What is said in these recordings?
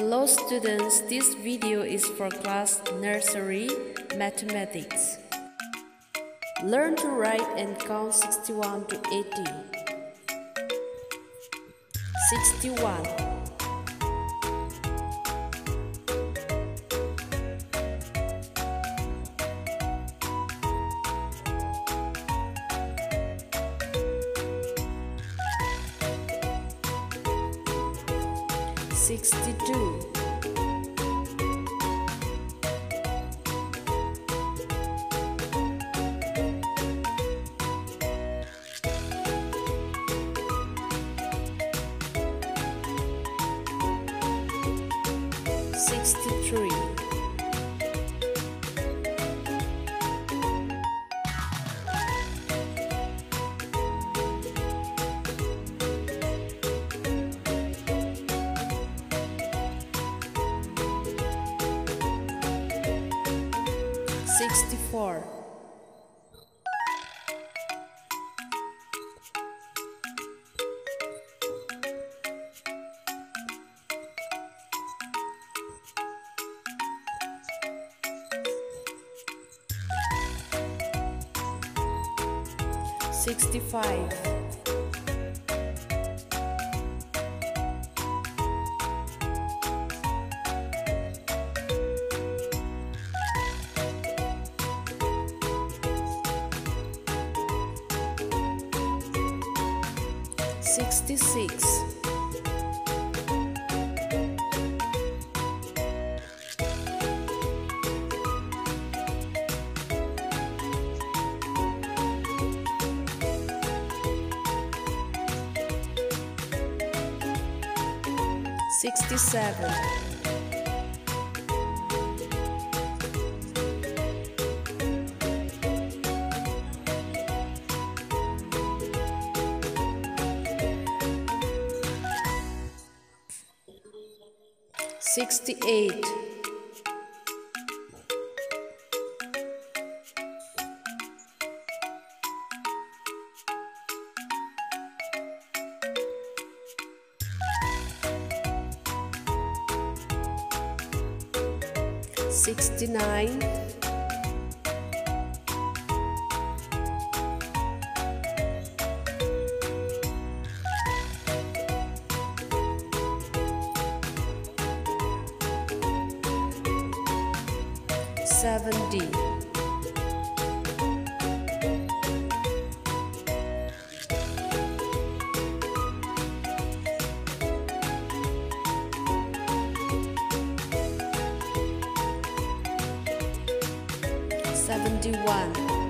Hello students, this video is for class nursery mathematics. Learn to write and count 61 to 80. 61 62 63 64 65 66 67 68 69 seventy. Seventy-one.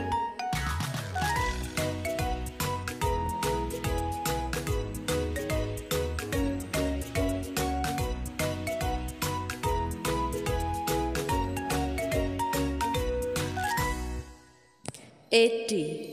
80